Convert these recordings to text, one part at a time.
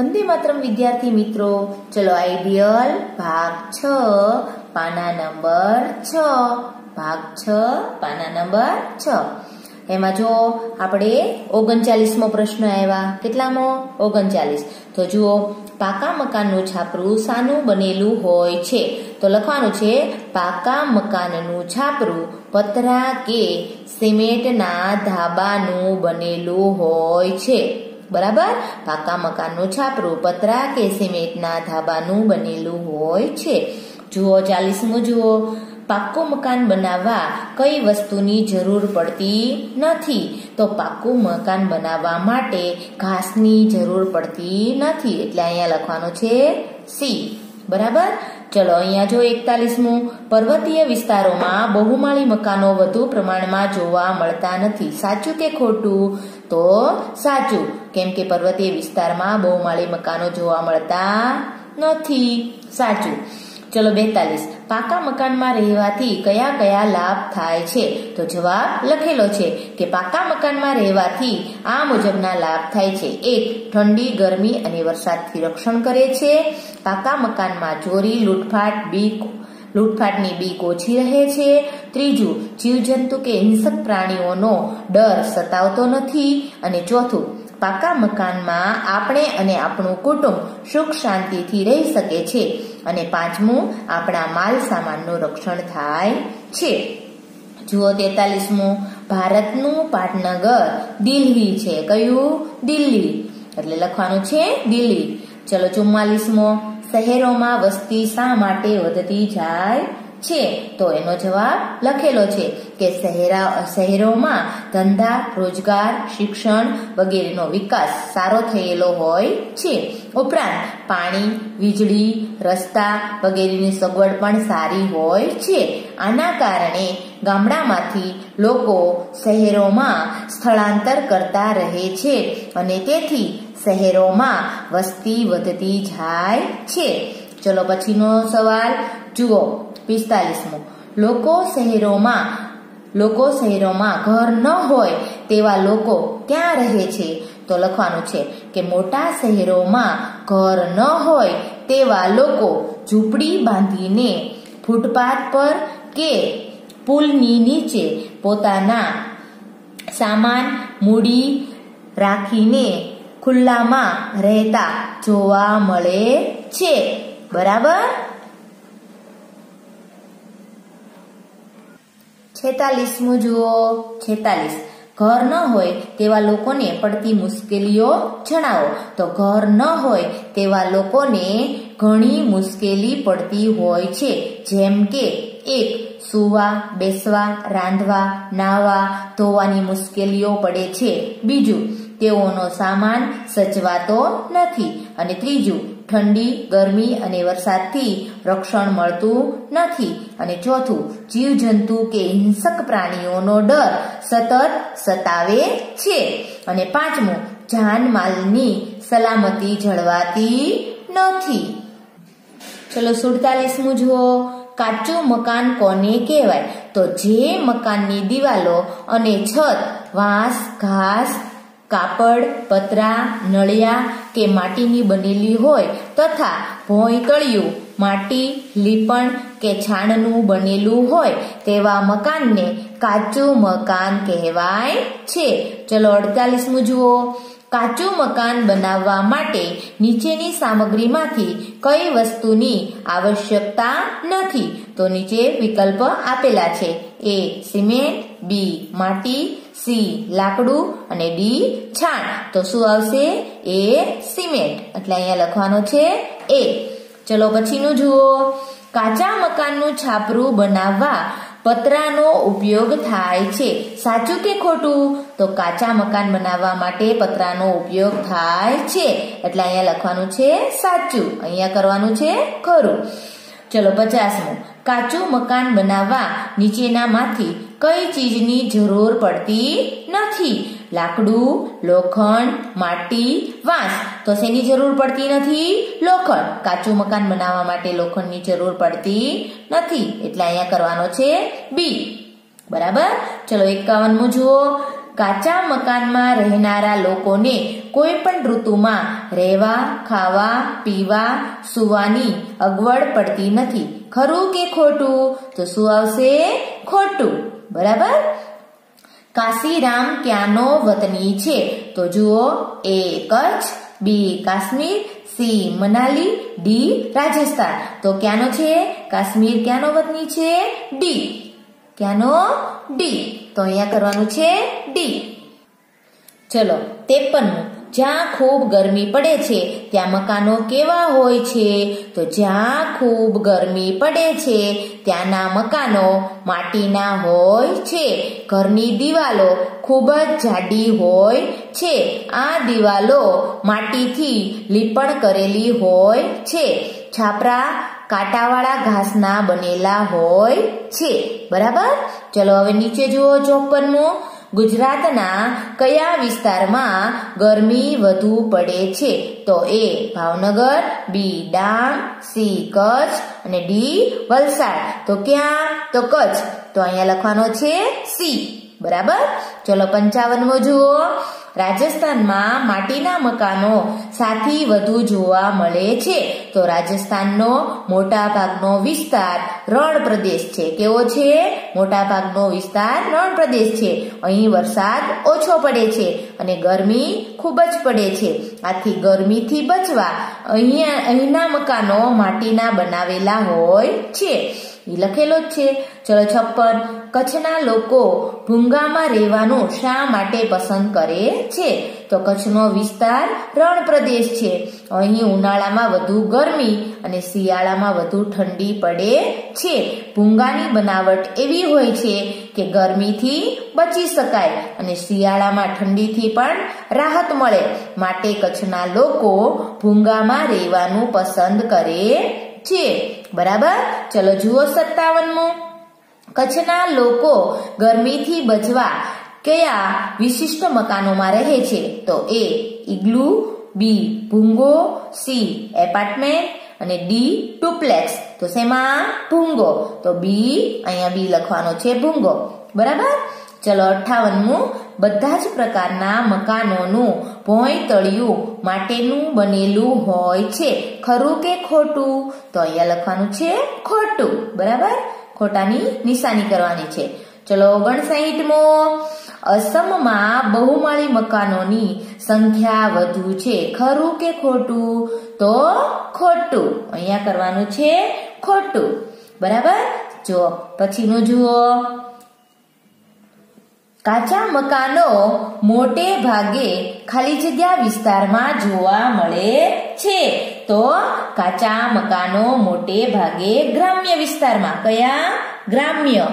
વંદે માતરમ વિદ્યાર્થી મિત્રો, ચલો આઈડિયલ ભાગ છ, પાના નંબર છ, ભાગ છ, પાના નંબર છ. એમાં જો આપણે ઓગણચાલીસમો પ્રશ્ન આવ્યા, કેટલામો? ઓગણચાલીસ. તો જુઓ, પાકા મકાનનું છાપરું સાનું બનેલું હોય છે. તો લખવાનું છે, પાકા મકાનનું છાપરું પતરા કે સિમેન્ટના ધાબાનું બનેલું હોય છે. બરાબર? પાકા મકાનનું છાપરું પતરા કે સિમેન્ટના ધાબાનું બનેલું હોય છે. જુઓ, ચાલીસમું જુઓ. પાક્કું મકાન બનાવવા કઈ વસ્તુની જરૂર પડતી નથી. તો પાક્કું મકાન બનાવવા માટે ઘાસની જરૂર પડતી નથી. એટલે અહીંયા લખવાનું છે સી. બરાબર? ચલો, અહીંયા જો એકતાલીસમું. પર્વતીય વિસ્તારોમાં બહુમાળી મકાનો વધુ પ્રમાણમાં જોવા મળતા નથી. સાચું કે ખોટું? તો સાચું. કેમ કે પર્વતીય વિસ્તારમાં બહુમાળી મકાનો જોવા મળતા નથી. સાચું. ચલો બેતાલીસ. પાકા મકાનમાં રહેવાથી કયા કયા લાભ થાય છે? તો જવાબ લખેલો છે કે પાકા મકાનમાં રહેવાથી આ મુજબના લાભ થાય છે. એક, ઠંડી, ગરમી અને વરસાદથી રક્ષણ કરે છે. પાકા મકાનમાં ચોરી, લૂંટફાટ, બીક લૂંટફાટની બીક ઓછી રહે છે. ત્રીજું, જીવજંતુ કે હિંસક પ્રાણીઓનો ડર સતાવતો નથી. અને ચોથું, પાકા મકાનમાં આપણે અને આપણું કુટુંબ સુખ શાંતિથી રહી શકે છે. અને પાંચમું, આપણા માલ સામાનનું રક્ષણ થાય છે. જુઓ તેતાલીસમું, ભારતનું પાટનગર. દિલ્હી છે. કયું? દિલ્હી. એટલે લખવાનું છે દિલ્હી. ચલો ચુમ્માલીસમો. શહેરોમાં વસ્તી શા માટે વધતી જાય? છે. તો એનો જવાબ લખેલો છે કે શહેરા, શહેરોમાં ધંધા, રોજગાર, શિક્ષણ વગેરેનો વિકાસ સારો થયેલો હોય છે. ઉપરાંત પાણી, વીજળી, રસ્તા વગેરેની સગવડ પણ સારી હોય છે. આના કારણે ગામડામાંથી લોકો શહેરોમાં સ્થળાંતર કરતા રહે છે અને તેથી શહેરોમાં વસ્તી વધતી જાય છે. ચલો પછીનો સવાલ. જુઓ. પિસ્તાલીસમો. લોકો શહેરોમાં લોકો શહેરોમાં ઘર ન હોય તેવા લોકો ક્યાં રહે છે? તો લખવાનું છે કે મોટા શહેરોમાં ઘર ન હોય તેવા લોકો ઝૂંપડી બાંધીને ફૂટપાથ પર કે પુલની નીચે પોતાના સામાન મૂડી રાખીને ખુલ્લામાં રહેતા જોવા મળે છે. બરાબર? છેતાલીસમું જુઓ, છેતાલીસ. ઘર ન હોય તેવા લોકોને પડતી મુશ્કેલીઓ જણાવો. તો ઘર ન હોય તેવા લોકોને ઘણી મુશ્કેલી પડતી હોય છે. જેમ કે એક, સુવા, બેસવા, રાંધવા નાવા ધોવાની મુશ્કેલીઓ પડે છે. બીજું, તેઓનો સામાન સચવાતો નથી. અને ત્રીજું ઠંડી, ગરમી અને વરસાદથી રક્ષણ મળતું નથી. અને ચોથું, જીવજંતુ કે હિંસક પ્રાણીઓનો ડર સતત સતાવે છે. અને પાંચમું, જાનમાલની સલામતી જળવાતી નથી. ચલો સુડતાલીસમું જુઓ. કાચું મકાન કોને કહેવાય? તો જે મકાનની દિવાલો અને છત, વાંસ, ઘાસ કાપડ, પતરા, નળિયા કે માટીની બનેલી હોય તથા ભોંયતળિયું માટી, લીપણ કે છાણનું બનેલું હોય તેવા મકાનને કાચું મકાન કહેવાય છે. ચલો અડતાલીસમું જુઓ. કાચું મકાન બનાવવા માટે નીચેની સામગ્રીમાંથી કઈ વસ્તુની આવશ્યકતા નથી? તો નીચે વિકલ્પ આપેલા છે. એ સિમેન્ટ, બી માટી સી લાકડું અને ડી છાણ. તો શું આવશે? A cement. એટલે અહીંયા લખવાનો છે એ ચલો પછીનું જુઓ. કાચા મકાનનું છાપરું બનાવવા પતરાનો ઉપયોગ થાય છે. સાચું કે ખોટું? તો કાચા મકાન બનાવવા માટે પતરાનો ઉપયોગ થાય છે. એટલે અહીંયા લખવાનું છે સાચું. અહીંયા કરવાનું છે ખરું. ચલો પચાસમું. કાચું મકાન બનાવવા નીચેનામાંથી કઈ ચીજની જરૂર પડતી નથી? લાકડું, લોખંડ, માટી, વાંસ. તો શેની જરૂર પડતી નથી? લોખંડ. કાચું મકાન બનાવવા માટે લોખંડની જરૂર પડતી નથી. એટલે અહીંયા કરવાનો છે બી બરાબર? ચલો એકાવનમું જુઓ. કાચા મકાનમાં રહેનારા લોકોને કોઈ પણ ઋતુમાં રહેવા, ખાવા, પીવા, સુવાની અગવડ પડતી નથી. ખરું કે ખોટું? તો શું આવશે? ખોટું. બરાબર? કાશીરામ ક્યાંનો વતની છે? તો જુઓ, A Kutch B Kashmir, C Manali, D Rajasthan. તો ક્યાંનો છે? કાશ્મીર ક્યાંનો વતની છે? ડી. ક્યાંનો? ડી. તો અહીંયા કરવાનું છે ડી. ચલો તેપનમું જ્યાં ખૂબ ગરમી પડે છે, ત્યાં મકાનો કેવા હોય છે? તો જ્યાં ખૂબ ગરમી પડે છે, ત્યાંના મકાનો માટીના હોય છે. ઘરની દિવાલો ખૂબ જ જાડી હોય છે. આ દિવાલો માટીથી લીપણ કરેલી હોય છે. છાપરા કાંટાવાળા ઘાસના બનેલા હોય છે. બરાબર? ચલો હવે નીચે જુઓ ચોપનમું ગુજરાતના કયા વિસ્તારમાં ગરમી વધુ પડે છે? તો A Bhavnagar, B Dang, C Kutch અને ડી વલસાડ. તો ક્યાં? તો કચ્છ. તો અહીંયા લખવાનો છે સી. બરાબર? ચલો પંચાવનમો જુઓ. રાજસ્થાનમાં માટીના મકાનો સાથી વધુ જોવા મળે છે. તો રાજસ્થાનનો મોટા ભાગનો વિસ્તાર રણ પ્રદેશ છે. કેવો છે? મોટા ભાગનો વિસ્તાર રણ પ્રદેશ છે. અહીં વરસાદ ઓછો પડે છે અને ગરમી ખૂબ જ પડે છે. આથી ગરમીથી બચવા અહીંયા અહીંના મકાનો માટીના બનાવેલા હોય છે. લખેલો જ છે. ચલો છપ્પન. કચ્છના લોકો ભૂંગામાં રહેવાનું શા માટે પસંદ કરે છે? તો કચ્છનો વિસ્તાર રણ પ્રદેશ છે. અહીં ઉનાળામાં વધુ ગરમી અને શિયાળામાં વધુ ઠંડી પડે છે. ભૂંગાની બનાવટ એવી હોય છે કે ગરમીથી બચી શકાય અને શિયાળામાં ઠંડીથી પણ રાહત મળે. માટે કચ્છના લોકો ભૂંગામાં રહેવાનું પસંદ કરે છે. બરાબર? ચલો જુઓ સત્તાવનમું. કચ્છના લોકો ગરમીથી બચવા કયા વિશિષ્ટ મકાનોમાં રહે છે? તો એ ઇગ્લુ બી ભૂંગો, સી એપાર્ટમેન્ટ અને ડી ટુપ્લેક્સ તો શેમાં? ભૂંગો. તો બી, અહીંયા બી લખવાનો છે ભૂંગો. બરાબર? ચલો અઠાવનમું બધા જ પ્રકારના મકાનોનું ભોંય તળિયું માટેનું બનેલું હોય છે. ખરું કે ખોટું? તો અહીંયા લખવાનું છે ખોટું. બરાબર? ખોટાની નિશાની કરવાની છે. ચલો ઓગણસાહીઠમો અસમમાં બહુમાળી મકાનોની સંખ્યા વધુ છે. ખરું કે ખોટું? તો ખોટું. અહીંયા કરવાનું છે ખોટું. બરાબર? જો, પછીનું જુઓ. કાચા મકાનો મોટે ભાગે ખાલી જગ્યા વિસ્તારમાં જોવા મળે છે. તો કાચા મકાનો મોટે ભાગે ગ્રામ્ય વિસ્તારમાં. કયા? ગ્રામ્ય.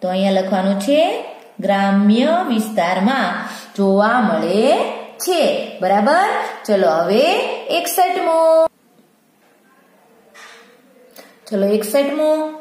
તો અહીંયા લખવાનું છે, ગ્રામ્ય વિસ્તારમાં જોવા મળે છે. બરાબર? ચલો હવે એકસઠમો. ચલો એકસઠમો.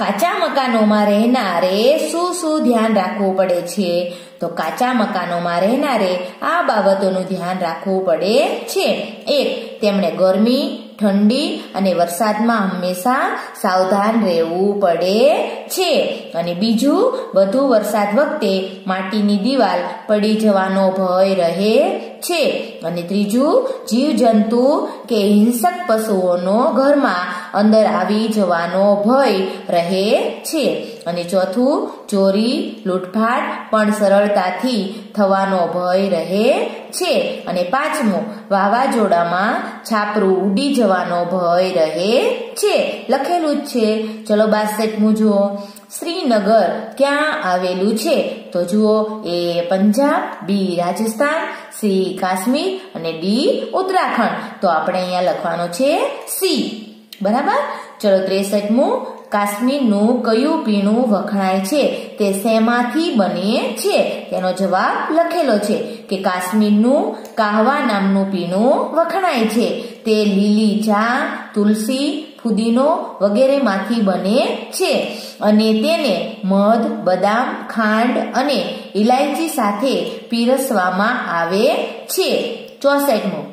કાચા મકાનોમાં રહેનારે શું શું ધ્યાન રાખવું પડે છે? તો કાચા મકાનોમાં રહેનારે આ બાબતોનું ધ્યાન રાખવું પડે છે. એક, તેમણે ગરમી, ઠંડી અને વરસાદમાં હંમેશા સાવધાન રહેવું પડે છે. અને બીજું, વધુ વરસાદ વખતે માટીની દિવાલ પડી જવાનો ભય રહે છે. અને ત્રીજું, જીવજંતુ કે હિંસક પશુઓનો ઘરમાં અંદર આવી જવાનો ભય રહે છે. અને ચોથું, ચોરી, લૂંટફાટ પણ સરળતાથી થવાનો ભય રહે છે. અને પાંચમું, વાવાઝોડામાં છાપરું ઉડી જવાનો ભય રહે છે. લખેલું જ છે. ચલો બાસઠમું જુઓ. શ્રીનગર ક્યાં આવેલું છે? તો જુઓ, A Punjab, B Rajasthan, C Kashmir અને ડી ઉત્તરાખંડ. તો આપણે અહીંયા લખવાનો છે સી. બરાબર? ચલો ત્રેસઠમું. કાશ્મીરનું કયું પીણું વખણાય છે? તે શેમાંથી બને છે? તેનો જવાબ લખેલો છે કે કાશ્મીરનું કાહવા નામનું પીણું વખણાય છે. તે લીલી ચા, તુલસી, ફુદીનો વગેરેમાંથી બને છે. અને તેને મધ, બદામ, ખાંડ અને ઇલાયચી સાથે પીરસવામાં આવે છે. ચોસઠમું.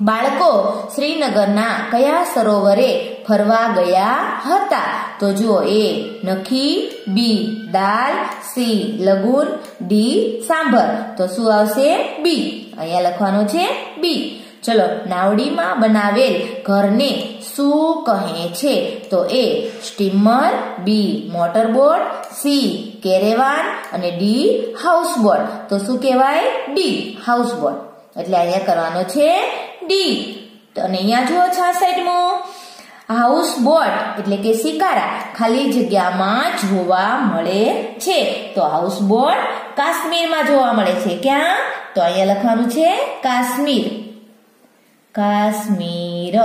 બાળકો શ્રીનગરના કયા સરોવરે ફરવા ગયા હતા? તો જુઓ A, Nakki, B, Dal, C, lagoon, D, Sambhar. તો શું આવશે? બી. અહીંયા લખવાનું છે બી. ચલો, નાવડીમાં બનાવેલ ઘરને શું કહે છે? તો એ, સ્ટીમર, બી, મોટરબોટ, સી, કેરેવાન અને ડી, હાઉસબોટ. તો શું કહેવાય? D, houseboat. એટલે અહીંયા કરવાનો છે ડી. અને અહીંયા જુઓ છ સાઈડમાં? હાઉસ બોટ, એટલે કે શિકારા, ખાલી જગ્યામાં જોવા મળે છે. તો હાઉસ બોટ કાશ્મીરમાં જોવા મળે છે. ક્યાં? તો અહીંયા લખવાનું છે કાશ્મીર. કાશ્મીર.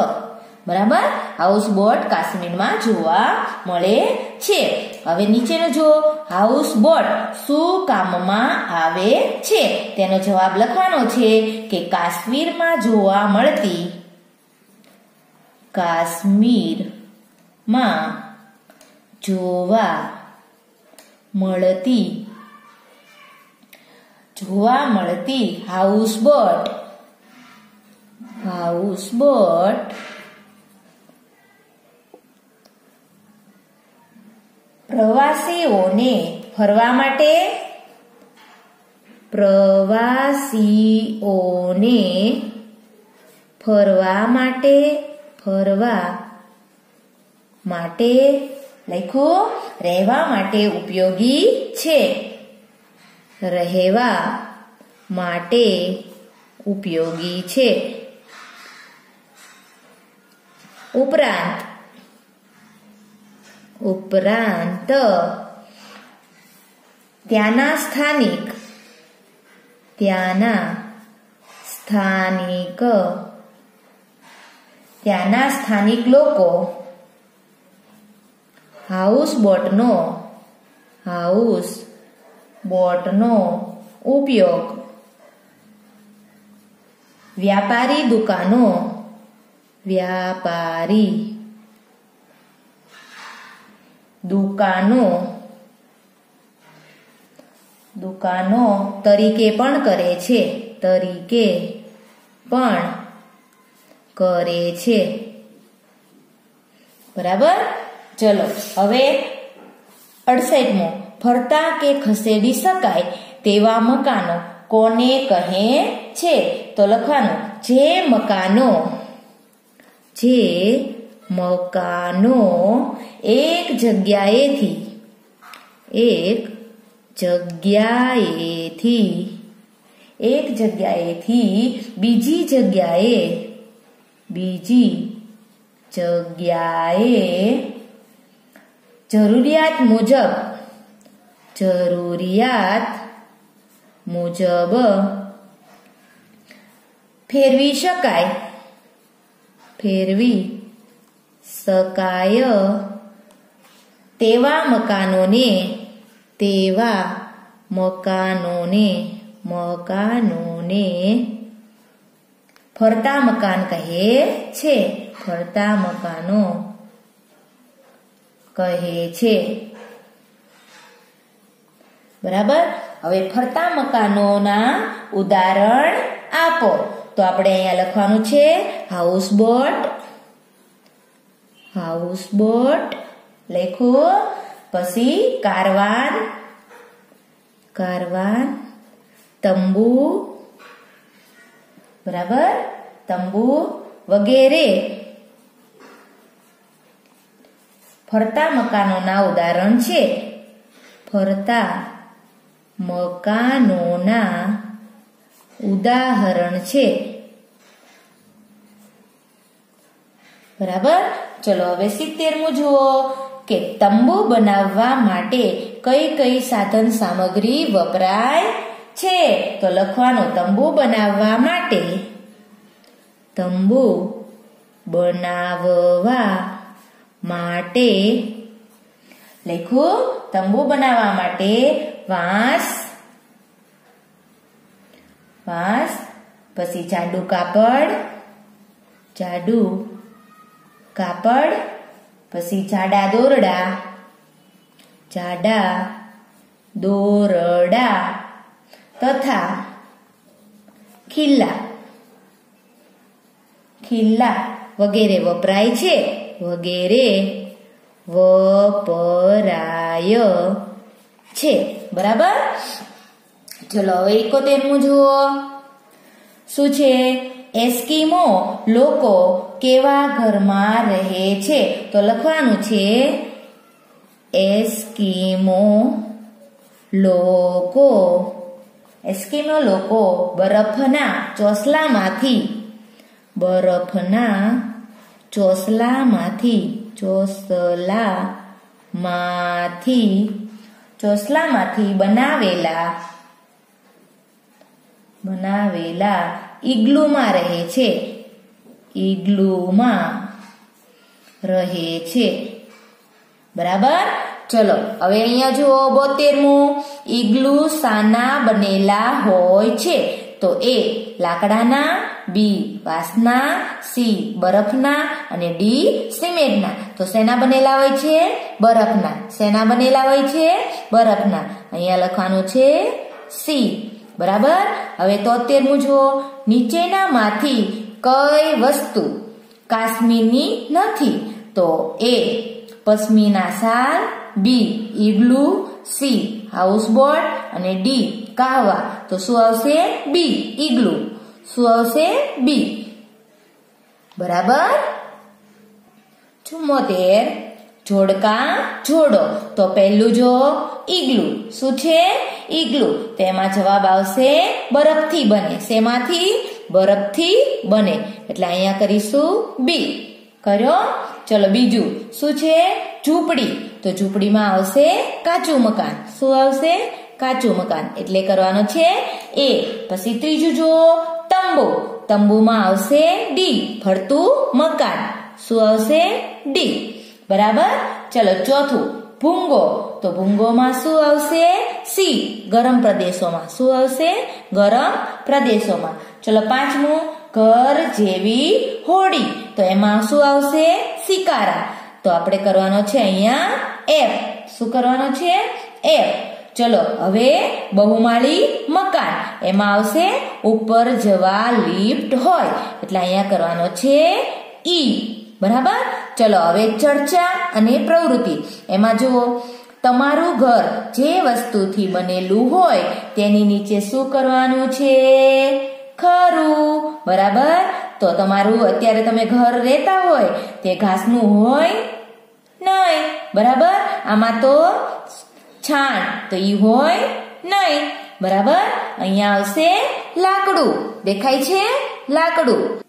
બરાબર? હાઉસ બોટ કાશ્મીરમાં જોવા મળે છે. હવે નીચેનો જુઓ. હાઉસ બોટ શું કામમાં આવે છે? તેનો જવાબ લખવાનો છે કે કાશ્મીરમાં જોવા મળતી કાશ્મીરમાં જોવા મળતી જોવા મળતી હાઉસ બોટ હાઉસ બોટ પ્રવાસીઓને ફરવા માટે પ્રવાસીઓને ફરવા માટે ફરવા માટે લખો, રહેવા માટે ઉપયોગી છે. રહેવા માટે ઉપયોગી છે. ઉપરાંત ઉપરાંત ત્યાંના સ્થાનિક ત્યાંના સ્થાનિક ત્યાંના સ્થાનિક લોકો હાઉસ બોટનો હાઉસ બોટનો ઉપયોગ વ્યાપારી દુકાનો, વ્યાપારી દુકાનો. દુકાનો તરીકે પણ કરે છે. તરીકે પણ કરે છે. બરાબર? ચલો, હવે અડસઠમો. ફરતા કે ખસેડી શકાય તેવા મકાનો કોને કહે છે? તો લખવાનું, જે મકાનો, જે મકાનો એક જગ્યાએથી એક જગ્યાએથી એક જગ્યાએથી બીજી જગ્યાએ બીજી જગ્યાએ જરૂરિયાત મુજબ જરૂરિયાત મુજબ ફેરવી શકાય. ફેરવી શકાય તેવા મકાનોને તેવા મકાનોને મકાનોને. ફરતા મકાન કહે છે, ફરતા મકાનો કહે છે. બરાબર? હવે ફરતા મકાનોના ઉદાહરણ આપો. તો આપણે અહીંયા લખવાનું છે હાઉસ બોટ હાઉસ બોટ, લખો, પછી કારવાન કારવાન, તંબુ, બરાબર? તંબુ વગેરે. ફરતા મકાનોના ઉદાહરણ છે. ફરતા મકાનોના ઉદાહરણ છે. બરાબર? ચલો હવે સિત્તેરમું જુઓ કે તંબુ બનાવવા માટે કઈ કઈ સાધન સામગ્રી વપરાય છે? તો લખવાનો તંબુ બનાવવા માટે તંબુ બનાવવા માટે લખું તંબુ બનાવવા માટે વાંસ વાંસ, પછી જાડું કાપડ, જાડું કાપડ, પછી જાડા દોરડા જાડા દોરડા, તથા ખીલ્લા ખિલ્લા વગેરે વપરાય છે. વગેરે વપરાય છે. બરાબર? ચલો, હવે એકોતેરમું જુઓ. શું છે? એસ્કીમો લોકો કેવા ઘરમાં રહે છે? તો લખવાનું છે, એસ્કીમો લોકો. એસ્કીમો લોકો બરફના ચોસલામાંથી બરફના ચોસલામાંથી ચોસલામાંથી ચોસલામાંથી બનાવેલા બનાવેલા ઈગ્લુમાં રહે છે. ઈગ્લુમાં રહે છે. બરાબર? ચલો, હવે અહીંયા જુઓ, બોતેરમું. ઈગ્લુ સાના બનેલા હોય છે. તો એ લાકડાના, બી વાસના, સી બરફના અને ડી સિમેન્ટના. તો શેના બનેલા હોય છે? બરફના. શેના બનેલા હોય છે? બરફના. અહીંયા લખવાનું છે સી. બરાબર? હવે તોતેરમું જુઓ નીચેનામાંથી કઈ વસ્તુ કાશ્મીરની નથી? તો એ પશ્મિના સાલ બી ઈગલું સી હાઉસબોટ અને ડી કાહવા. તો શું આવશે? બી ઈગલુ. શું આવશે? બી. બરાબર? ચુમ્મોતેર. જોડકા જોડો. તો પહેલું જો ઈગલું. શું છે? ઈગલું. તેમાં જવાબ આવશે બરફથી બને. શેમાંથી? બરફથી બને. એટલે અહીંયા કરીશું બી. કર્યો? ચલો બીજું. શું છે? ઝૂંપડી. તો ઝૂંપડીમાં આવશે કાચું મકાન. શું આવશે? કાચું મકાન. એટલે કરવાનો છે એ. પછી ત્રીજું જુઓ. તંબુ. તંબુમાં આવશે ડી. ફરતું મકાન. શું આવશે? ડી. બરાબર? ચલો, ચોથું. ભૂંગો. તો ભૂંગોમાં શું આવશે? સી, ગરમ પ્રદેશોમાં. શું આવશે? ગરમ પ્રદેશોમાં. ચલો, પાંચમું. ઘર જેવી હોડી. તો એમાં શું આવશે? સિકારા તો આપણે કરવાનો છે અહીંયા એફ. શું કરવાનો છે? એફ. ચલો, હવે બહુમાળી મકાન. એમાં આવશે ઉપર જવા લિફ્ટ હોય. એટલે અહીંયા કરવાનો છે ઈ. બરાબર? ચલો હવે ચર્ચા અને પ્રવૃત્તિ. એમાં જુઓ, તમારું ઘર જે વસ્તુથી બનેલું હોય તેની નીચે શું કરવાનું છે? ખરું, બરાબર? તો તમારું અત્યારે તમે ઘર રહેતા હોય તે ઘાસનું હોય નહીં, બરાબર? આમાં તો છાણ તો ઈ હોય નહીં, બરાબર? અહીંયા આવશે લાકડું. દેખાય છે લાકડું.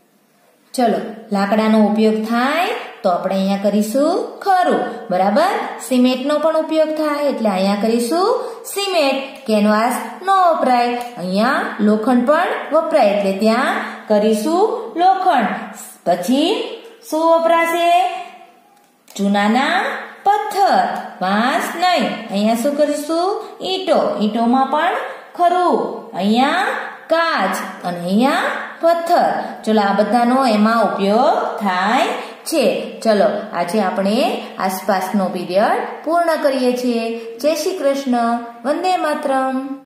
ચલો, લાકડાનો ઉપયોગ થાય તો આપણે અહીંયા કરીશું ખરું, બરાબર? સિમેન્ટનો પણ ઉપયોગ થાય એટલે અહીંયા કરીશું સિમેન્ટ કેનવાસ ન વપરાય. અહીંયા લોખંડ પણ વપરાય એટલે ત્યાં કરીશું લોખંડ. પછી શું વપરાશે? ચૂનાના પથ્થર. વાંસ નહીં. અહીંયા શું કરીશું? ઈંટો. ઈંટોમાં પણ ખરું. અહીંયા કાચ અને અહીંયા પથ્થર. ચલો, આ બધાનો એમાં ઉપયોગ થાય છે. ચલો, આજે આપણે આસપાસનો પીરિયડ પૂર્ણ કરીએ છીએ. જય શ્રી કૃષ્ણ. વંદે માતરમ.